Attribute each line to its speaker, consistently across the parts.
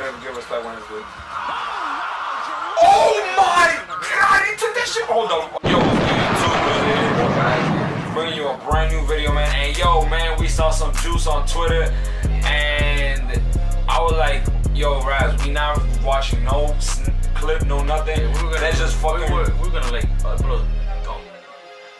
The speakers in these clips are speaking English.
Speaker 1: gotta give respect when it's good. Oh my god, he took that shit. Hold on. Yo, YouTube, bringing you a brand new video, man. And yo, man, we saw some juice on Twitter, and I was like, yo, Raz, we not watching no clip, no nothing.
Speaker 2: We were gonna,
Speaker 1: Let's just
Speaker 2: we
Speaker 1: fucking.
Speaker 2: were, we were gonna like upload um,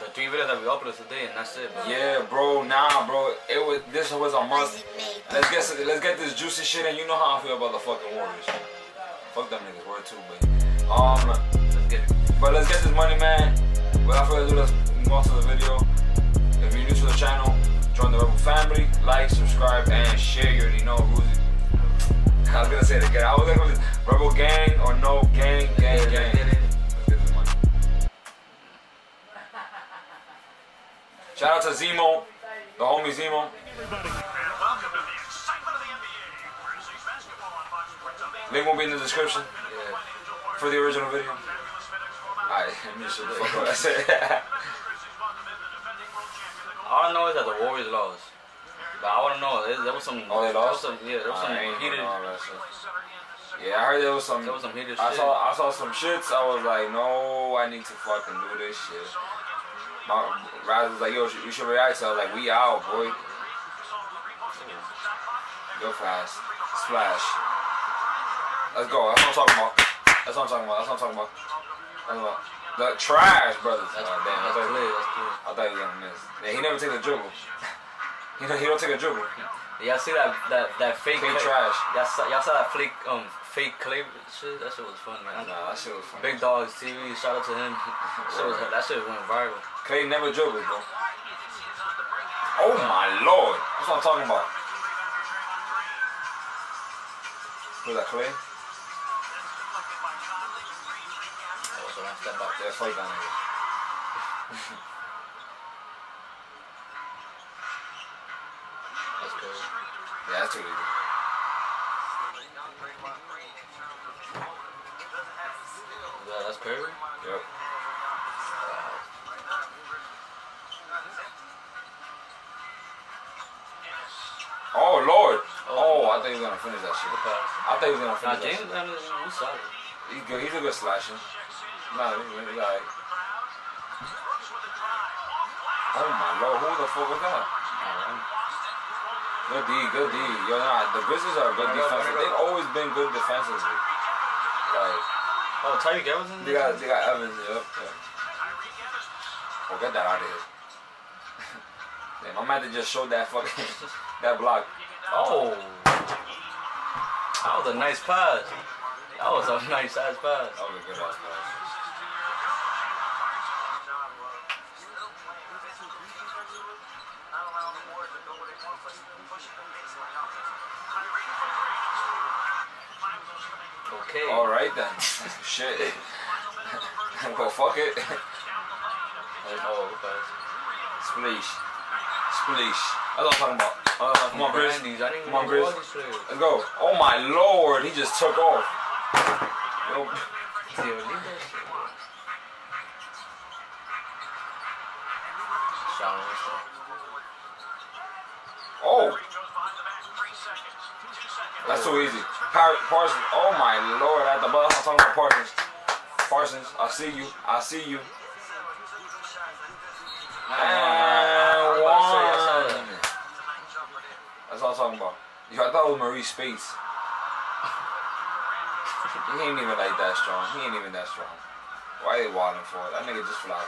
Speaker 2: the three videos that we uploaded today, and that's it. But
Speaker 1: Yeah, bro, nah, bro. It was this was a must. Let's get some- let's get this juicy shit, and you know how I feel about the fucking Warriors. Fuck them niggas, word too, but um,
Speaker 2: let's get it.
Speaker 1: but let's get this money, man. Without further ado, let's move on to the video. If you're new to the channel, join the Rebel family, like, subscribe, and share. You already know who's. I was gonna say it again. I was gonna Rebel gang or no gang, gang, gang.
Speaker 2: let's get.
Speaker 1: Let's get this money. Shout out to Zemo, the homie Zemo. Link will be in the description
Speaker 2: Yeah.
Speaker 1: for the original video. Alright, let me shut the fuck up. That's it.
Speaker 2: All I know is that the Warriors lost. But I want to know. There, there was some.
Speaker 1: Oh, they
Speaker 2: there
Speaker 1: lost?
Speaker 2: was some, yeah, there was some
Speaker 1: I ain't
Speaker 2: heated.
Speaker 1: know all that. Yeah, I heard there was some.
Speaker 2: There was some heated
Speaker 1: I
Speaker 2: shit.
Speaker 1: saw I saw some shits. I was like, no, I need to fucking do this shit. My Raz was like, yo, you should react. So I was like, we out, boy. Go fast, splash. Let's go. That's what I'm talking about. That's what I'm talking about. That's what I'm talking about. That's what the trash brothers.
Speaker 2: That's,
Speaker 1: oh, damn, I
Speaker 2: that's
Speaker 1: thought,
Speaker 2: clear. That's clear.
Speaker 1: I thought he was gonna miss. Yeah, he never take a dribble. he don't, he don't take a dribble.
Speaker 2: Y'all see that that that fake,
Speaker 1: Fake trash.
Speaker 2: Y'all saw, y'all saw that fake um fake Klay shit. That shit was fun, man.
Speaker 1: Nah, that shit was fun.
Speaker 2: Big Dogs TV. Shout out to him. shit was, that shit went viral.
Speaker 1: Klay never dribbles, bro. Oh my lord. That's what I'm talking about. Who's that, Klay?
Speaker 2: Oh, so I step back.
Speaker 1: Yeah, fuck that nigga.
Speaker 2: That's cool.
Speaker 1: Yeah, that's too easy.
Speaker 2: Yeah, that's Curry.
Speaker 1: Yep. Oh lord. Oh, I thought he was gonna finish that shit. I think he's gonna finish that
Speaker 2: James
Speaker 1: shit. He's good. He's a good slasher. He, he like. Oh my lord, who the fuck was that? Good D, good D. Yo, nah, the Grizzlies are good
Speaker 2: Run it up,
Speaker 1: defensive.
Speaker 2: run it
Speaker 1: They've always been good defensively. Like,
Speaker 2: Oh, Tyreke Evans in
Speaker 1: they got, they got Evans, yep. yep. Oh, get that out of here. Damn, I'm mad they just showed that fucking, that block.
Speaker 2: Oh. That was a nice pass. That was a nice ass pass.
Speaker 1: That was a good ass pass.
Speaker 2: Okay.
Speaker 1: Alright then. Shit. Go fuck it.
Speaker 2: Oh, okay.
Speaker 1: Spleesh. Spleesh. I'm talking about. Uh, come on, Grizz.
Speaker 2: I
Speaker 1: Come on, Grizz.
Speaker 2: all.
Speaker 1: Let's go. Oh my lord, he just took off. Yo,
Speaker 2: Tío, leave that shit. Sean Winston.
Speaker 1: oh, that's so easy. Par- Parsons. Oh my lord, at the bottom, I'm talking about Parsons. Parsons, I see you. I see you. And
Speaker 2: I was about to say, I
Speaker 1: one.
Speaker 2: that.
Speaker 1: That's what I'm talking about. Yo, I thought it was Maurice Spates. he ain't even like that strong. He ain't even that strong. Why they wilding for? It? That nigga just fly.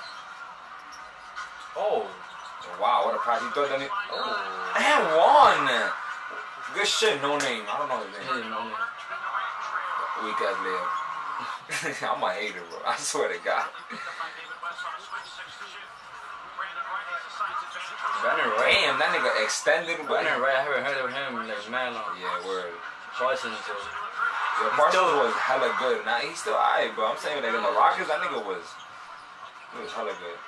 Speaker 2: Oh.
Speaker 1: Wow, what a pass. He thought that nigga.
Speaker 2: Oh.
Speaker 1: And one. Good shit, no name. I don't know his name.
Speaker 2: didn't know that.
Speaker 1: Weak ass layup. I'm a hater, bro. I swear to God.
Speaker 2: Brandan Wright.
Speaker 1: Damn, that nigga extended.
Speaker 2: Brandan Wright, I haven't heard of him like man long.
Speaker 1: Yeah, word.
Speaker 2: Parsons. So.
Speaker 1: Yo, Parsons was hella good. Now he's still alright, bro. I'm saying like in the Rockets, that nigga was, he was hella good.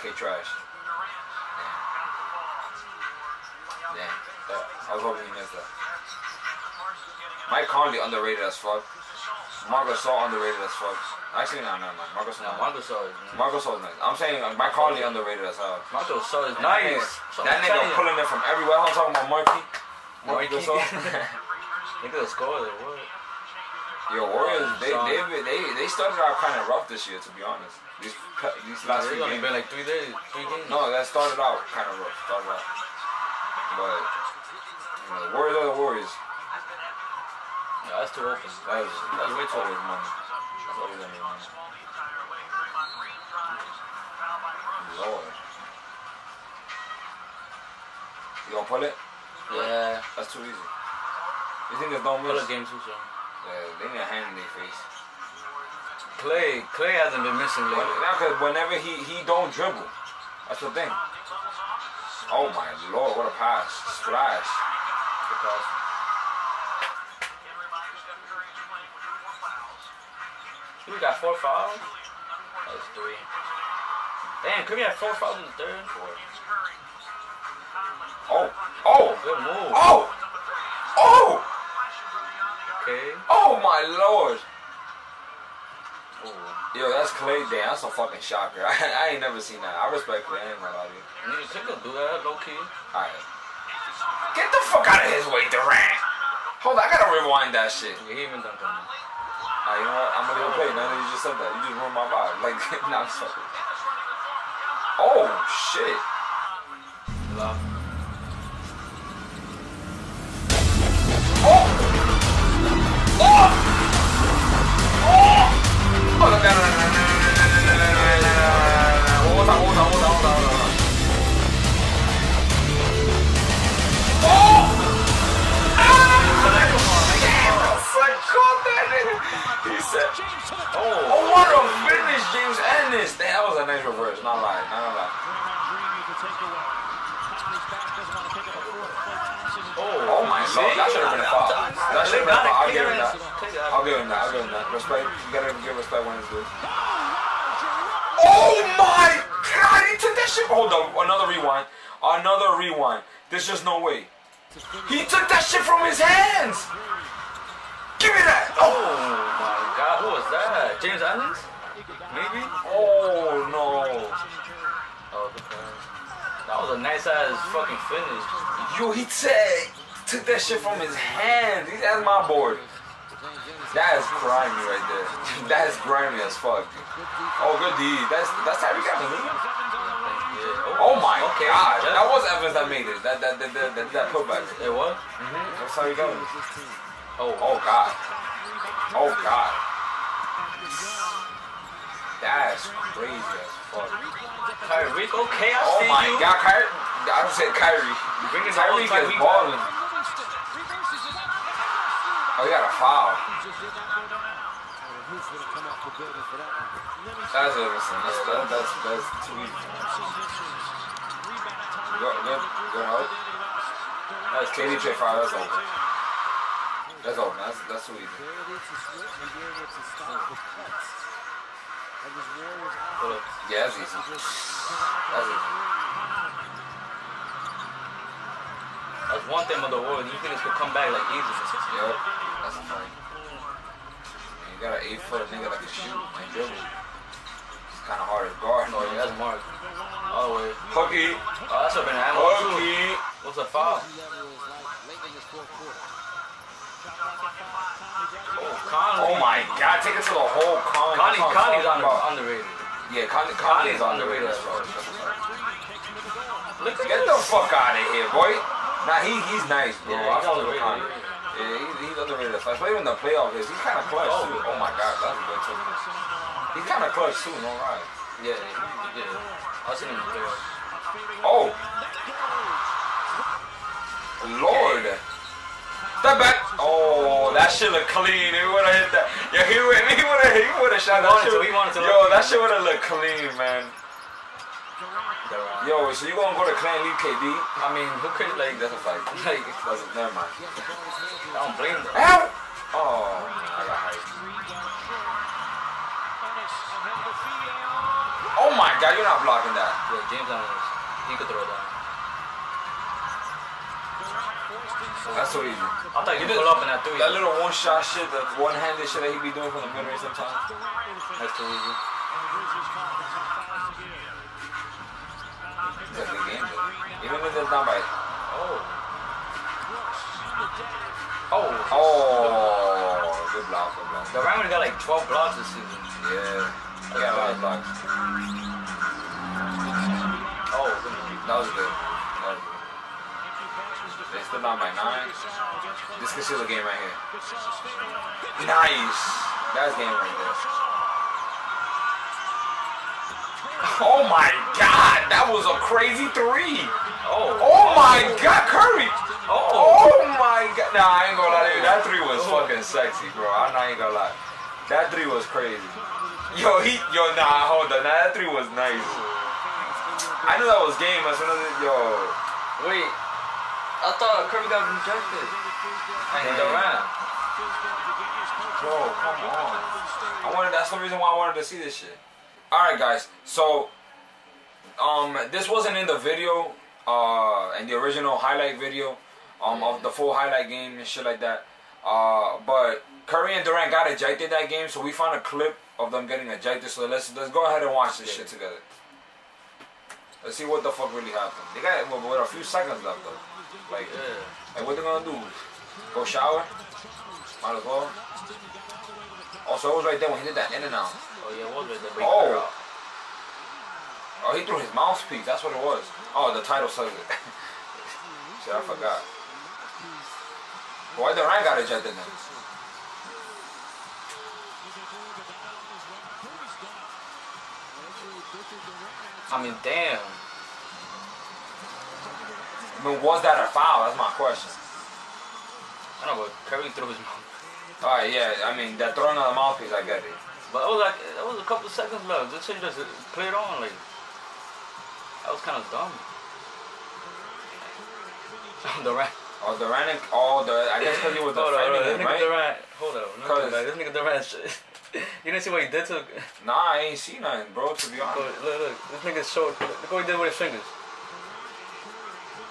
Speaker 1: K trash. Damn. Damn. That- I was hoping he missed that. Mike Conley underrated as fuck. Marcus Gasol underrated as fuck. Actually, no, no, no. Marcus
Speaker 2: Nah,
Speaker 1: Gasol.
Speaker 2: Marcus Gasol is
Speaker 1: Marcus Gasol is nice. I'm saying uh, Mike Conley underrated as hell.
Speaker 2: Marcus Gasol is
Speaker 1: That
Speaker 2: nice. So
Speaker 1: That
Speaker 2: I'm
Speaker 1: nigga pulling it from everywhere. I'm talking about Marky.
Speaker 2: Marky.
Speaker 1: Gasol.
Speaker 2: At the score. There. What?
Speaker 1: Yo, Warriors, they they they they started out kind of rough this year, to be honest. These these last
Speaker 2: It's
Speaker 1: few games.
Speaker 2: been like three days, three games.
Speaker 1: No, that started out kind of rough. Started out, but know, the Warriors are the Warriors.
Speaker 2: No, that's too open.
Speaker 1: That is that's way too always money. That's always gonna be money. Lord. You gonna pull it?
Speaker 2: Yeah.
Speaker 1: That's too easy. You think it's don't
Speaker 2: Pull
Speaker 1: miss?
Speaker 2: a game too soon.
Speaker 1: Yeah, they need a hand in their face.
Speaker 2: Klay, Klay hasn't been missing lately.
Speaker 1: now, cause whenever he he don't dribble, that's the thing. Oh my lord, what a pass! Splash.
Speaker 2: Because we got four fouls. That was three. Damn, could we have four fouls in the third? Four.
Speaker 1: Oh, oh,
Speaker 2: Good move.
Speaker 1: oh, oh,
Speaker 2: Okay.
Speaker 1: oh my lord.
Speaker 2: Ooh.
Speaker 1: Yo, that's Klay. Damn, that's a fucking shocker. I, I ain't never seen that. I respect Klay. I ain't gonna lie to you.
Speaker 2: Nigga, Klay could do that low key.
Speaker 1: Alright. Get the fuck out of his way, Durant. Hold on, I gotta rewind that shit.
Speaker 2: Yeah, he even dunked on me.
Speaker 1: Right, you know what? I'm gonna go play. Now you just said that, you just ruined my vibe. Like, nah, I'm sorry. Oh shit.
Speaker 2: Hello.
Speaker 1: Oh. Oh. Oh. Oh. No, no, no, no. I'll give him that. I'll
Speaker 2: I'll
Speaker 1: give him that. I'll give him that. Respect. You gotta give respect when it's due. Oh my god, he took that shit. Hold up, another rewind. Another rewind. There's just no way. He took that shit from his hands. Give me that.
Speaker 2: Oh
Speaker 1: Oh,
Speaker 2: my god, who was that? James Adams? Maybe?
Speaker 1: oh no.
Speaker 2: Oh, good. That was a nice ass fucking finish.
Speaker 1: Yo, he said took that shit from his hands. He's at my board. That is grimy right there. That is grimy as fuck. Oh, good D. That's that's how we got the lead. Oh my
Speaker 2: okay.
Speaker 1: god, that was Evans that made it. That that that that, that, that putback.
Speaker 2: It was?
Speaker 1: That's how you got it.
Speaker 2: Oh,
Speaker 1: Oh god. Oh god. That's crazy as fuck.
Speaker 2: Kyrie, okay, I
Speaker 1: Oh
Speaker 2: see
Speaker 1: my
Speaker 2: you.
Speaker 1: god, Kyrie. I said Kyrie.
Speaker 2: Bring it all
Speaker 1: Tyreke
Speaker 2: Tyreke
Speaker 1: is balling. Oh, he got a foul. That's Everson. That's that, that's that's too easy. Good, good, good help.
Speaker 2: That's
Speaker 1: KD J foul. That's over. That's over. That's that's too easy. Yeah, that's easy. That's easy.
Speaker 2: That's one thing with the Warriors. You think could come back like easy.
Speaker 1: Yep, that's a fight. You got an eight foot nigga that can shoot and dribble. It's kind of hard to guard.
Speaker 2: Oh, yeah, that's Mark. All the way.
Speaker 1: Hooky,
Speaker 2: Oh, that's been an ammo too.
Speaker 1: hooky.
Speaker 2: What's a foul? Oh, Conley.
Speaker 1: Oh my God, take it to the whole con.
Speaker 2: Conley,
Speaker 1: I'm
Speaker 2: Conley's
Speaker 1: about.
Speaker 2: underrated.
Speaker 1: Yeah, Conley, Conley's
Speaker 2: Conley's
Speaker 1: underrated.
Speaker 2: underrated.
Speaker 1: as fuck. That's a fact.
Speaker 2: Look
Speaker 1: Get the fuck out of here, boy. Nah, he he's nice, bro.
Speaker 2: Yeah,
Speaker 1: I
Speaker 2: he's underrated.
Speaker 1: Yeah, he's, he's underrated. Especially in the playoff games. He's kind of clutch
Speaker 2: Oh,
Speaker 1: too. Oh my God, that's a good too. He's kind of clutch too, no lie.
Speaker 2: Yeah, yeah. I'll send him the playoffs.
Speaker 1: Oh. Lord. Step back. Oh, that shit look clean. He would have hit that. Yeah, he would. He would have. He would have shot
Speaker 2: He
Speaker 1: that shit.
Speaker 2: to, he wanted to
Speaker 1: Yo,
Speaker 2: look
Speaker 1: that shit would have looked clean, man. Yo, so you gonna go to Clan League KD?
Speaker 2: I mean, who could like
Speaker 1: That's a fight.
Speaker 2: like?
Speaker 1: That's a, never mind.
Speaker 2: I don't blame them.
Speaker 1: Ow! Oh, I got hyped. Oh my God, you're not blocking that.
Speaker 2: Yeah, James Adams, he could throw it down.
Speaker 1: That's so easy.
Speaker 2: I thought you could pull up in that three.
Speaker 1: That little one shot shit, that one handed shit that he be doing from the mid range sometimes.
Speaker 2: That's too easy.
Speaker 1: It's a good game, though. Even if it's not by.
Speaker 2: Oh, Oh.
Speaker 1: Oh, good block, good block.
Speaker 2: Durant only got like 12 blocks this season.
Speaker 1: Yeah, I got a lot of blocks.
Speaker 2: Oh, good.
Speaker 1: That was good. That was good. They still down by nine. This could seal the game right here. Nice. That's game right there. Oh my god, that was a crazy three.
Speaker 2: Oh.
Speaker 1: Oh my god, Curry.
Speaker 2: Oh.
Speaker 1: Oh my god. Nah, I ain't gonna lie to you. That three was fucking sexy, bro. I'm not even gonna lie. That three was crazy. Yo, he, yo, nah, hold on. Nah, that three was nice. I knew that was game as soon as it, yo.
Speaker 2: Wait. I thought Curry got rejected. And Durant.
Speaker 1: Bro, come on. I wanted. That's the reason why I wanted to see this shit. All right, guys. So, um, this wasn't in the video, uh, in the original highlight video, um, of the full highlight game and shit like that. Uh, but Curry and Durant got ejected that game, so we found a clip of them getting ejected. So let's let's go ahead and watch this shit together. Let's see what the fuck really happened. They got with, with a few seconds left though. Like,
Speaker 2: Yeah.
Speaker 1: like what they gonna do? Go shower? Might as well. Also, it was right there when he did that in and out.
Speaker 2: Oh, yeah, what was it? The big
Speaker 1: Oh. Oh, he threw his mouthpiece. That's what it was. Oh, the title says it. Shit, I forgot. Why Durant got ejected then?
Speaker 2: I mean, damn.
Speaker 1: I mean, was that a foul? That's my question.
Speaker 2: I don't know, but Curry threw his mouth.
Speaker 1: All right, yeah. I mean, that throwing on the mouthpiece, I get it.
Speaker 2: But it was like, it was a couple seconds left. This shit just played on. Like, that was kind of dumb. Durant.
Speaker 1: Oh, Durant. and- Oh, the. I guess because he was
Speaker 2: Hold on, hold on. This
Speaker 1: defending him,
Speaker 2: nigga
Speaker 1: right?
Speaker 2: Durant. Hold on. Look at. This nigga Durant. you didn't see what he did to.
Speaker 1: Nah, I ain't seen nothing, bro. To be honest.
Speaker 2: look, look. This nigga showed. Look what he did with his fingers.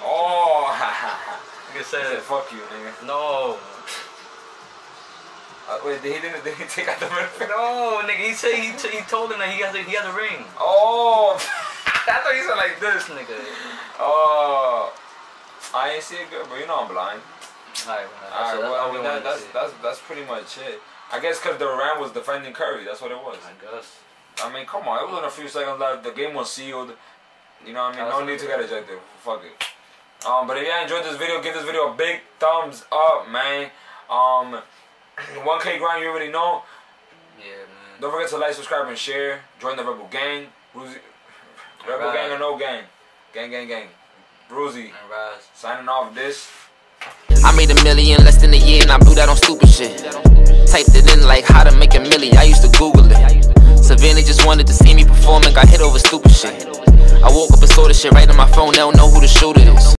Speaker 1: Oh,
Speaker 2: Nigga
Speaker 1: said,
Speaker 2: said,
Speaker 1: "Fuck you, nigga."
Speaker 2: no.
Speaker 1: Uh, wait, did he didn't? Did he take out the ring?
Speaker 2: No, nigga. He said he, t- he told him that he has a, he has a ring.
Speaker 1: Oh, he said like
Speaker 2: This nigga.
Speaker 1: Oh, I ain't see it good, but you know I'm blind.
Speaker 2: Alright.
Speaker 1: Well, I mean that, that's
Speaker 2: that's.
Speaker 1: that's pretty much it. I guess because Durant was defending Curry, that's what it was.
Speaker 2: I guess.
Speaker 1: I mean, come on, it was in a few seconds left. The game was sealed. You know what I mean? No need to get ejected. Fuck it. Um, but if y'all enjoyed this video, give this video a big thumbs up, man. Um, 1K grind, you already know.
Speaker 2: Yeah, man.
Speaker 1: Don't forget to like, subscribe, and share. Join the Rebel Gang. Roozy. Rebel
Speaker 2: Alright.
Speaker 1: Gang or no gang? Gang, gang, gang. Roozy.
Speaker 2: And
Speaker 1: Signing off this.
Speaker 3: I made a million less than a year and I blew that on stupid shit. Typed it in like how to make a milli, I used to Google it. Savannah just wanted to see me perform and got hit over stupid shit. I woke up and saw the shit right on my phone, they don't know who the shooter is.